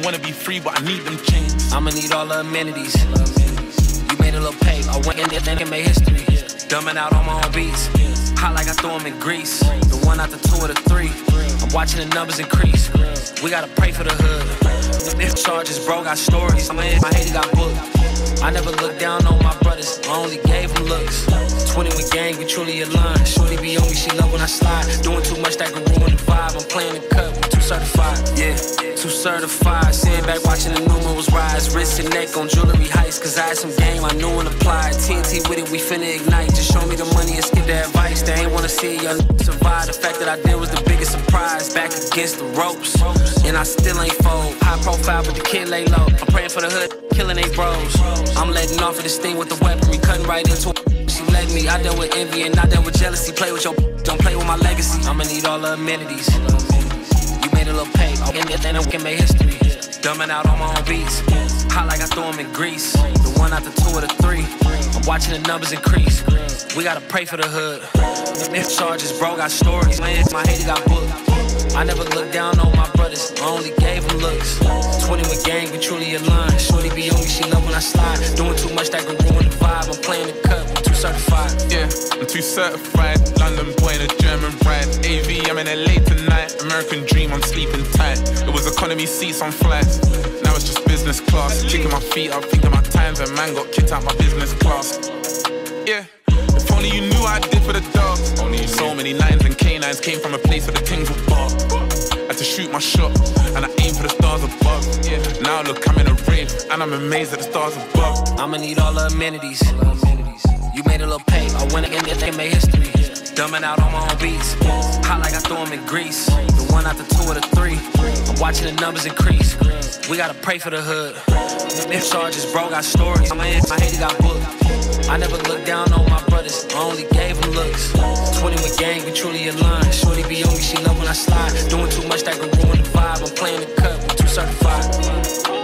I wanna be free, but I need them chains. I'ma need all the amenities. You made a little pay, I went in there and made history. Dumbing out on my own beats. Hot like I threw them in grease. The one out the two or the three. I'm watching the numbers increase. We gotta pray for the hood. If charges bro got stories, my hater got booked. I never looked down on my brothers, I only gave them looks. 20 with gang, we truly aligned. Shorty be on me, she love when I slide. Doing too much that can ruin the vibe. I'm playing the cut, we too certified. Yeah, too certified. Sitting back watching the numerals rise. Wrist and neck on jewelry heights. Cause I had some game I knew and applied. TNT with it, we finna ignite. Just show me the money and skip the advice. They ain't wanna see a young survive. The fact that I did was the biggest surprise. Back against the ropes. And I still ain't fold. High profile, but the kid lay low. I'm praying for the hood, killing they bros. I'm letting off of this thing with the weaponry, cutting right into it. She let me, I dealt with envy and I dealt with jealousy. Play with your, don't play with my legacy. I'ma need all the amenities. A little pay, it, then I can make history. Dumbing out on my own beats. Hot like I threw them in grease. The one out the two watching the numbers increase. We gotta pray for the hood. If charges, bro, got stories. My, my hater got booked. I never looked down on my brothers, I only gave them looks. 20 with gang, we truly aligned. Shorty be on me, she love when I slide. Doing too much that can ruin the vibe. I'm playing the cup, I'm too certified. Yeah, I'm too certified. London boy in a German ride. AV, I'm in LA tonight. American dream, I'm sleeping tight. It was economy seats on flights. It's just business class. Kicking my feet up, thinking my times, and man got kicked out my business class. Yeah. If only you knew I did for the dogs. Only so many nines and canines came from a place where the things were bark. Had to shoot my shot, and I aim for the stars above. Yeah. Now look, I'm in a rave, and I'm amazed at the stars above. I'ma need all the amenities. You made a little pay, I went again, they made history. Dumbing out on my own beats. Hot like I threw them in grease. The one out the two or the three. I'm watching the numbers increase. We gotta pray for the hood. If charges, bro, got stories. My, my hater got booked. I never looked down on my brothers, I only gave them looks. 20 with gang, we truly aligned. Shorty be on me, she love when I slide. Doing too much that can ruin the vibe. I'm playing the cut, we too certified.